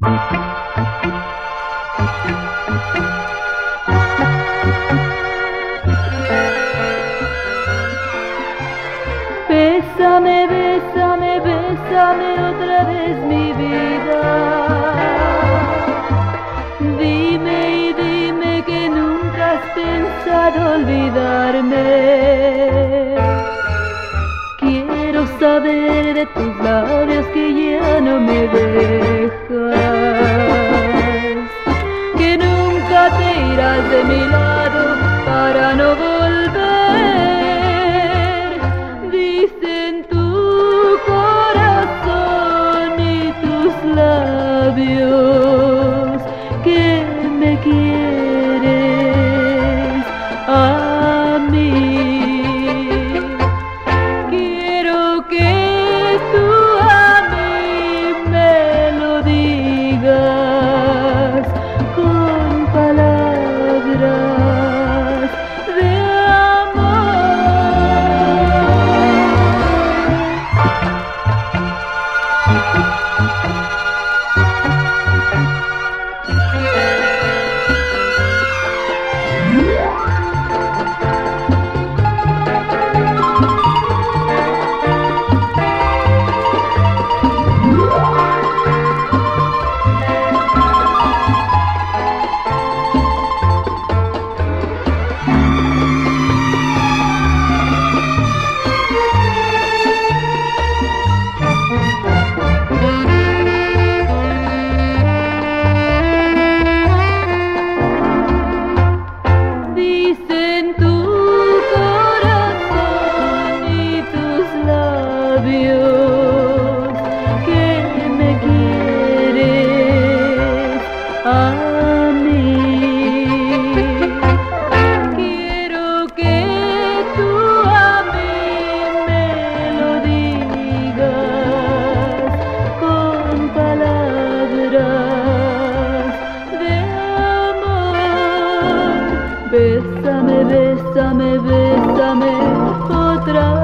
Bésame, bésame, bésame otra vez mi vida. Dime y dime que nunca has pensado olvidarme. Quiero saber de tus labios que ya no me dejas. De mi lado para no volver. Dicen tu corazón y tus labios que me quieres a mí. Quiero que tú a mí me lo digas Bésame, bésame, bésame otra vez.